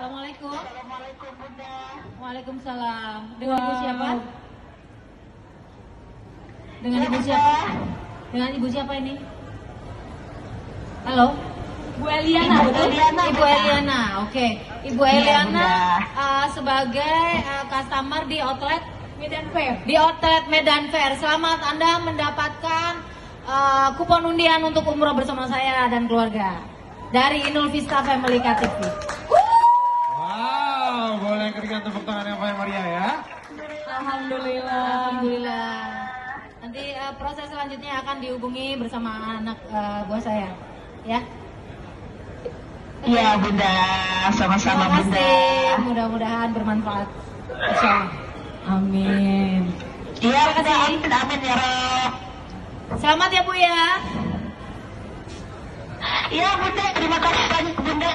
Assalamualaikum. Assalamualaikum Bunda. Waalaikumsalam. Dengan ibu siapa? Dengan Ya, ibu siapa? Dengan ibu siapa ini? Halo? Bu Eliana, Ibu betul? Eliana. Ibu Bunda. Eliana, oke. Ibu Iya, Eliana Bunda. uh, sebagai uh, customer di outlet Medan Fair. di outlet Medan Fair. Selamat Anda mendapatkan uh, kupon undian untuk umroh bersama saya dan keluarga dari Inul Vista Family KTV. Tangan yang paling meriah ya. Alhamdulillah. Alhamdulillah. Nanti uh, proses selanjutnya akan dihubungi bersama anak uh, buah saya, ya. Iya Bunda, sama-sama Terima Bunda. kasih. Mudah-mudahan bermanfaat. Insya. Amin. Iya Terima Bunda, kasih. amin amin ya Rob. Selamat ya Bu ya. Iya Bunda, terima kasih banyak Bunda.